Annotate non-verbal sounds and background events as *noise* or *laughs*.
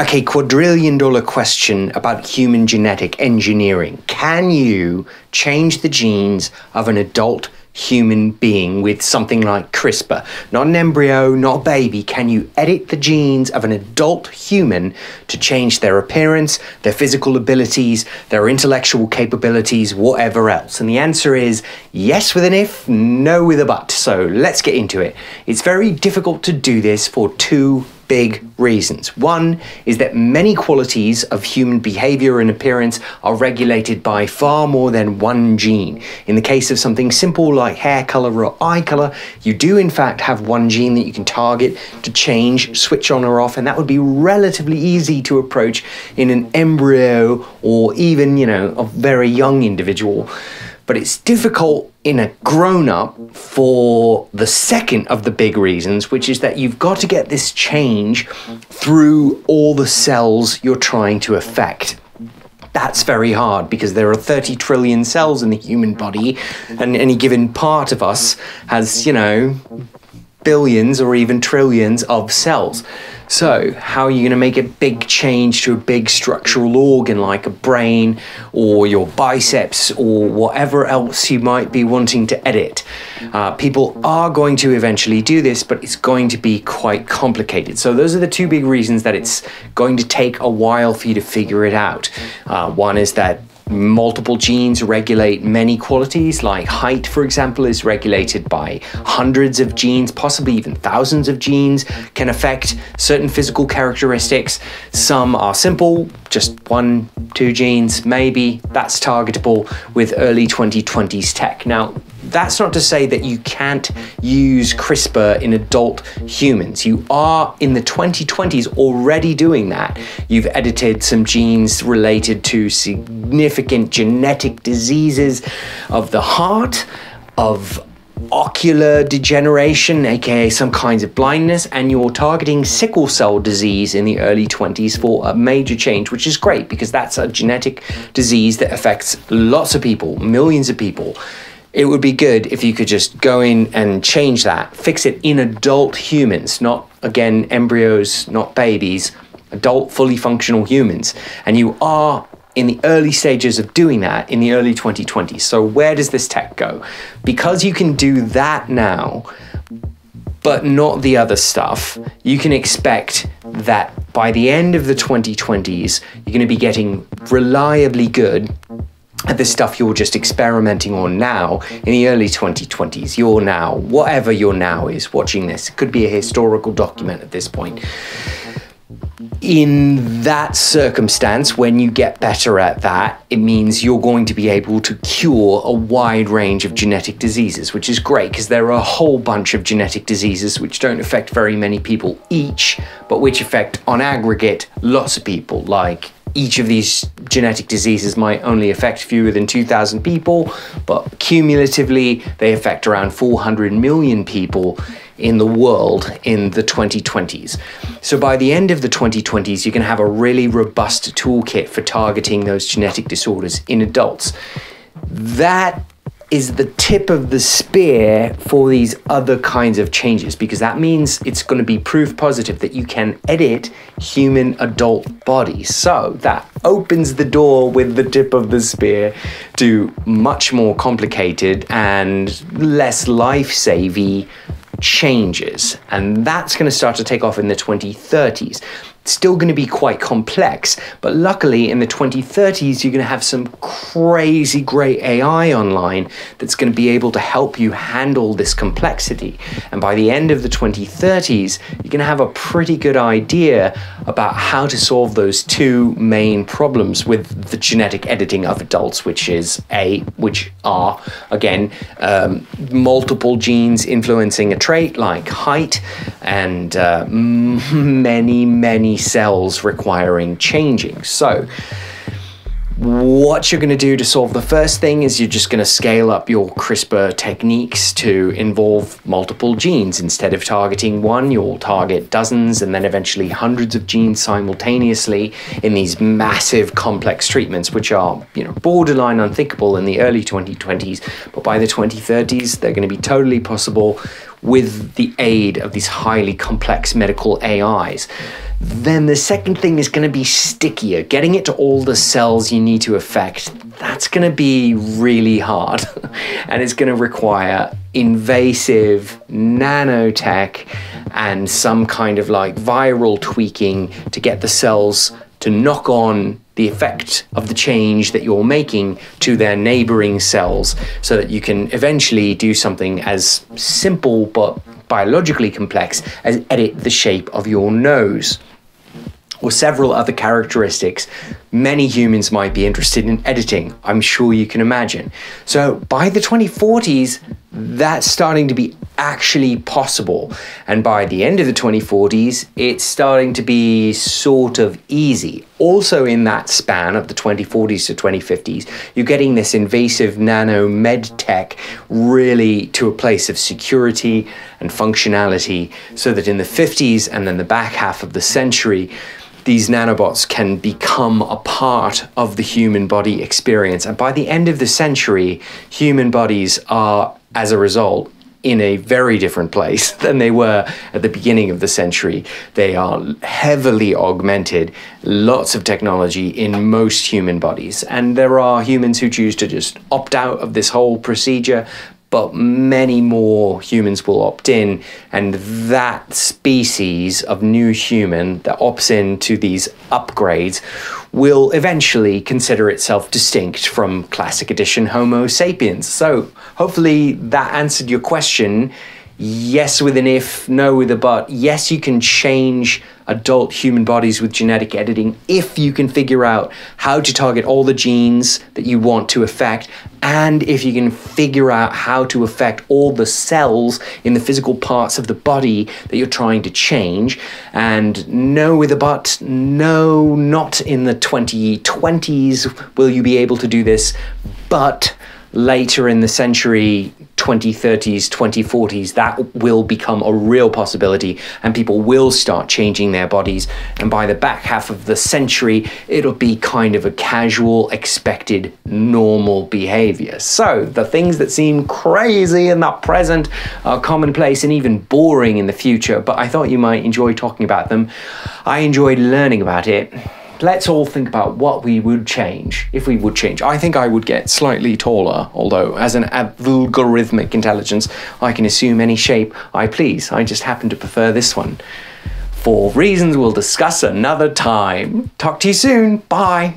Okay, quadrillion dollar question about human genetic engineering. Can you change the genes of an adult human being with something like CRISPR? Not an embryo, not a baby. Can you edit the genes of an adult human to change their appearance, their physical abilities, their intellectual capabilities, whatever else? And the answer is yes with an if, no with a but. So let's get into it. It's very difficult to do this for two big reasons. One is that many qualities of human behavior and appearance are regulated by far more than one gene. In the case of something simple like hair color or eye color, you do in fact have one gene that you can target to change, switch on or off, and that would be relatively easy to approach in an embryo or even, you know, a very young individual but it's difficult in a grown up for the second of the big reasons, which is that you've got to get this change through all the cells you're trying to affect. That's very hard because there are 30 trillion cells in the human body, and any given part of us has, you know, billions or even trillions of cells. So, how are you going to make a big change to a big structural organ like a brain or your biceps or whatever else you might be wanting to edit? Uh, people are going to eventually do this, but it's going to be quite complicated. So, those are the two big reasons that it's going to take a while for you to figure it out. Uh, one is that multiple genes regulate many qualities, like height, for example, is regulated by hundreds of genes, possibly even thousands of genes, can affect certain physical characteristics. Some are simple, just one, two genes, maybe. That's targetable with early 2020s tech. Now, that's not to say that you can't use CRISPR in adult humans. You are in the 2020s already doing that. You've edited some genes related to significant genetic diseases of the heart, of ocular degeneration, aka some kinds of blindness, and you're targeting sickle cell disease in the early 20s for a major change, which is great because that's a genetic disease that affects lots of people, millions of people it would be good if you could just go in and change that, fix it in adult humans, not again embryos, not babies, adult, fully functional humans. And you are in the early stages of doing that in the early 2020s. So, where does this tech go? Because you can do that now, but not the other stuff, you can expect that by the end of the 2020s, you're going to be getting reliably good the stuff you're just experimenting on now in the early 2020s. You're now, whatever your now is, watching this. It could be a historical document at this point. In that circumstance, when you get better at that, it means you're going to be able to cure a wide range of genetic diseases, which is great because there are a whole bunch of genetic diseases which don't affect very many people each, but which affect on aggregate lots of people, like each of these genetic diseases might only affect fewer than 2,000 people, but cumulatively they affect around 400 million people in the world in the 2020s. So by the end of the 2020s, you can have a really robust toolkit for targeting those genetic disorders in adults. That is the tip of the spear for these other kinds of changes because that means it's going to be proof positive that you can edit human adult bodies. So that opens the door with the tip of the spear to much more complicated and less life saving changes. And that's going to start to take off in the 2030s still going to be quite complex. But luckily, in the 2030s, you're going to have some crazy great AI online that's going to be able to help you handle this complexity. And by the end of the 2030s, you're going to have a pretty good idea about how to solve those two main problems with the genetic editing of adults, which is A, which are, again, um, multiple genes influencing a trait like height and uh, *laughs* many, many cells requiring changing. So, what you're going to do to solve the first thing is you're just going to scale up your CRISPR techniques to involve multiple genes. Instead of targeting one, you'll target dozens and then eventually hundreds of genes simultaneously in these massive complex treatments, which are, you know, borderline unthinkable in the early 2020s. But by the 2030s, they're going to be totally possible with the aid of these highly complex medical AIs. Then the second thing is going to be stickier. Getting it to all the cells you need to affect, that's going to be really hard. *laughs* and it's going to require invasive nanotech and some kind of like viral tweaking to get the cells to knock on the effect of the change that you're making to their neighboring cells so that you can eventually do something as simple but biologically complex as edit the shape of your nose or several other characteristics many humans might be interested in editing. I'm sure you can imagine. So by the 2040s, that's starting to be actually possible. And by the end of the 2040s, it's starting to be sort of easy. Also, in that span of the 2040s to 2050s, you're getting this invasive nano med tech really to a place of security and functionality so that in the 50s and then the back half of the century, these nanobots can become a part of the human body experience. And by the end of the century, human bodies are, as a result, in a very different place *laughs* than they were at the beginning of the century. They are heavily augmented, lots of technology in most human bodies. And there are humans who choose to just opt out of this whole procedure, but many more humans will opt in, and that species of new human that opts in to these upgrades will eventually consider itself distinct from classic edition Homo sapiens. So, hopefully, that answered your question yes with an if, no with a but. Yes, you can change adult human bodies with genetic editing if you can figure out how to target all the genes that you want to affect and if you can figure out how to affect all the cells in the physical parts of the body that you're trying to change. And no with a but, no, not in the 2020s will you be able to do this, but later in the century 2030s 2040s that will become a real possibility and people will start changing their bodies. And by the back half of the century it'll be kind of a casual expected normal behavior. So the things that seem crazy in the present are commonplace and even boring in the future but i thought you might enjoy talking about them. I enjoyed learning about it let's all think about what we would change if we would change. I think I would get slightly taller, although as an algorithmic intelligence, I can assume any shape I please. I just happen to prefer this one. For reasons we'll discuss another time. Talk to you soon. Bye.